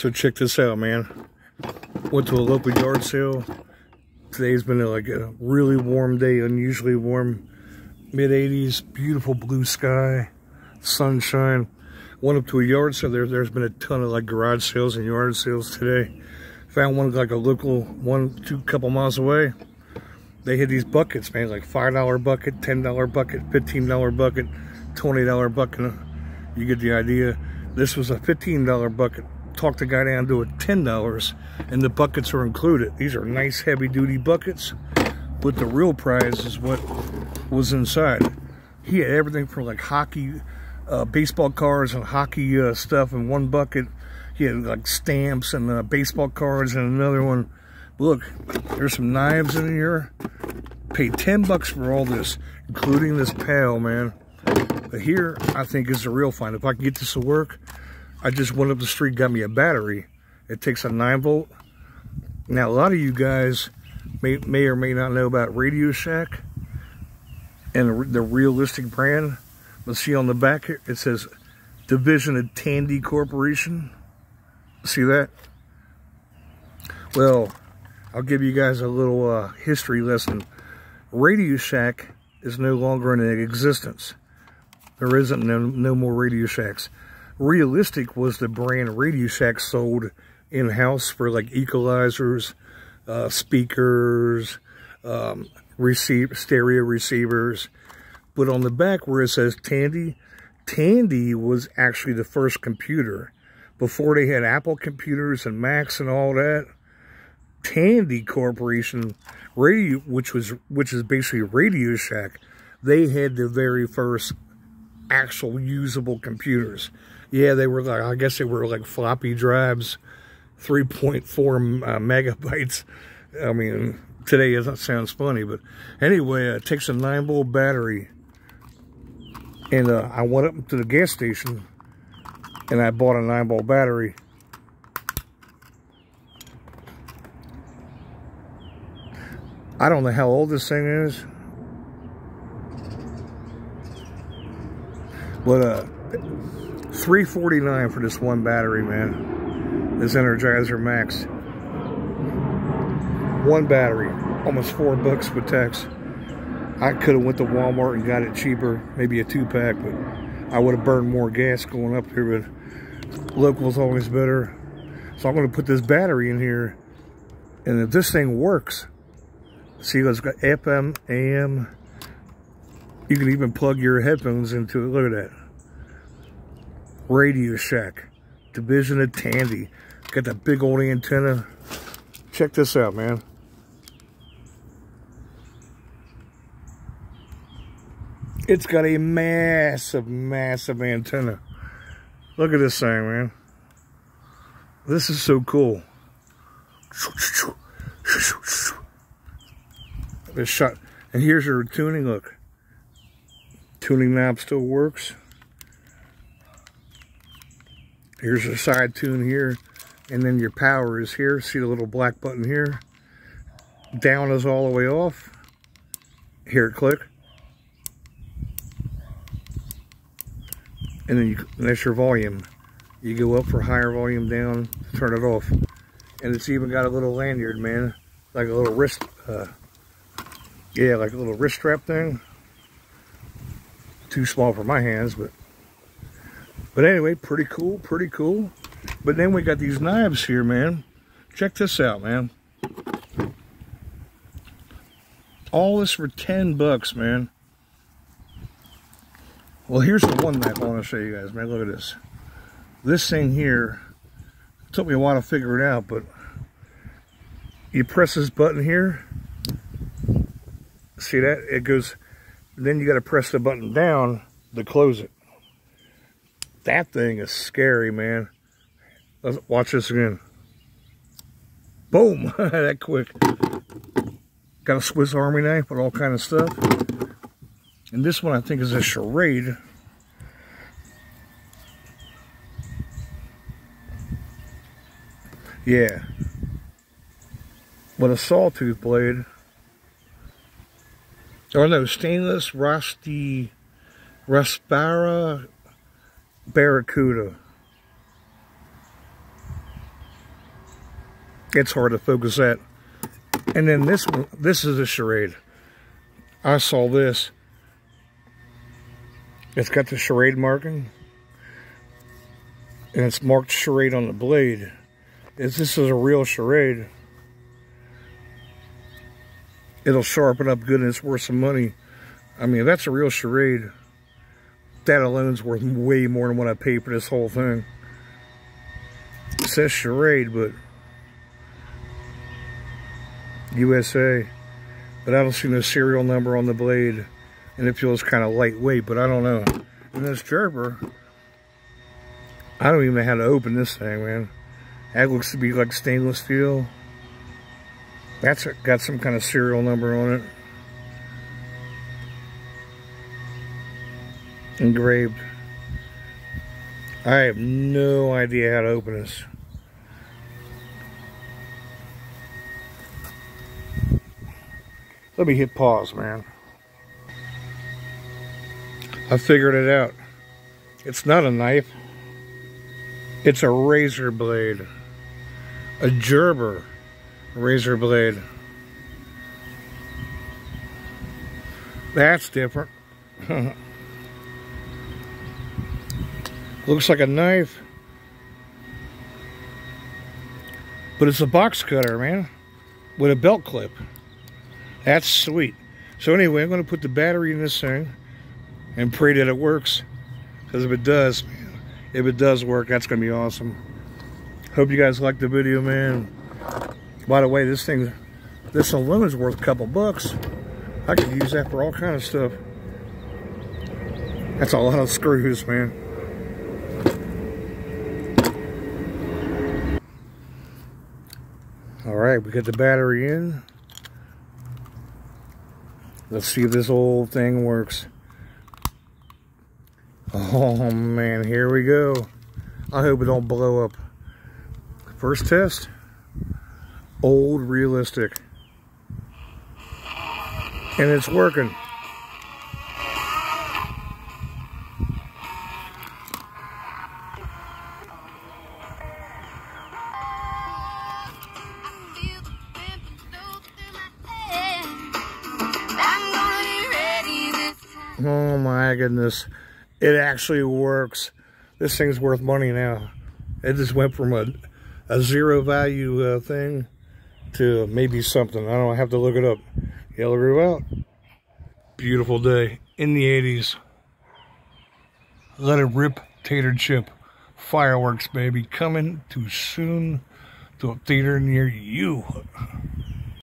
So check this out, man. Went to a local yard sale. Today's been like a really warm day, unusually warm. Mid 80s, beautiful blue sky, sunshine. Went up to a yard sale. There, there's been a ton of like garage sales and yard sales today. Found one like a local one, two couple miles away. They had these buckets, man, like $5 bucket, $10 bucket, $15 bucket, $20 bucket. You get the idea. This was a $15 bucket. Talked the guy down to a $10 and the buckets are included. These are nice heavy duty buckets, but the real prize is what was inside. He had everything from like hockey, uh, baseball cards and hockey uh, stuff in one bucket. He had like stamps and uh, baseball cards and another one. Look, there's some knives in here. Paid 10 bucks for all this, including this pail, man. But here, I think is the real find. If I can get this to work, I just went up the street, got me a battery. It takes a 9 volt. Now, a lot of you guys may, may or may not know about Radio Shack and the realistic brand. Let's see on the back here, it says Division of Tandy Corporation. See that? Well, I'll give you guys a little uh, history lesson. Radio Shack is no longer in existence. There isn't no, no more Radio Shacks. Realistic was the brand Radio Shack sold in-house for like equalizers, uh, speakers, um, receive, stereo receivers. But on the back where it says Tandy, Tandy was actually the first computer. Before they had Apple computers and Macs and all that, Tandy Corporation, radio, which was which is basically Radio Shack, they had the very first actual usable computers. Yeah, they were like, I guess they were like floppy drives, 3.4 uh, megabytes. I mean, today that sounds funny, but anyway, it takes a 9 volt battery. And uh, I went up to the gas station and I bought a 9 volt battery. I don't know how old this thing is. But uh, 349 for this one battery, man. This Energizer Max. One battery, almost four bucks with tax. I could have went to Walmart and got it cheaper, maybe a two pack, but I would have burned more gas going up here, but local's always better. So I'm gonna put this battery in here, and if this thing works, see it's got FM, AM, you can even plug your headphones into it. Look at that. Radio Shack. Division of Tandy. Got that big old antenna. Check this out, man. It's got a massive, massive antenna. Look at this thing, man. This is so cool. This shot. And here's your tuning. Look tuning knob still works. Here's a side tune here. And then your power is here. See the little black button here? Down is all the way off. Here, click. And then you, that's your volume. You go up for higher volume, down, to turn it off. And it's even got a little lanyard, man. Like a little wrist, uh, yeah, like a little wrist strap thing too small for my hands, but but anyway, pretty cool, pretty cool. But then we got these knives here, man. Check this out, man. All this for 10 bucks, man. Well, here's the one knife I want to show you guys, man. Look at this. This thing here, took me a while to figure it out, but you press this button here. See that? It goes then you got to press the button down to close it. That thing is scary, man. Let's watch this again. Boom! that quick. Got a Swiss Army knife with all kind of stuff. And this one I think is a Schrade. Yeah. With a sawtooth blade. Or no, stainless rusty Raspara Barracuda. It's hard to focus that. And then this one, this is a Schrade. I saw this. It's got the Schrade marking. And it's marked Schrade on the blade. Is this is a real Schrade. It'll sharpen up good and it's worth some money. I mean, that's a real Schrade. That alone's worth way more than what I paid for this whole thing. It says Schrade, but USA. But I don't see no serial number on the blade. And it feels kind of lightweight, but I don't know. And this gerber, I don't even know how to open this thing, man. That looks to be like stainless steel. That's got some kind of serial number on it. Engraved. I have no idea how to open this. Let me hit pause, man. I figured it out. It's not a knife. It's a razor blade. A gerber razor blade. That's different. Looks like a knife. But it's a box cutter, man. With a belt clip. That's sweet. So anyway, I'm going to put the battery in this thing and pray that it works. Because if it does, if it does work, that's going to be awesome. Hope you guys liked the video, man. By the way, this thing, this is worth a couple bucks. I could use that for all kind of stuff. That's a lot of screws, man. We got the battery in. Let's see if this old thing works. Oh man, here we go. I hope it don't blow up. First test. Old realistic. And it's working. Oh my goodness. It actually works. This thing's worth money now. It just went from a, a zero value uh, thing to maybe something. I don't have to look it up. Yellow Groove out. Beautiful day in the 80s. Let it rip, tater chip. Fireworks, baby. Coming too soon to a theater near you.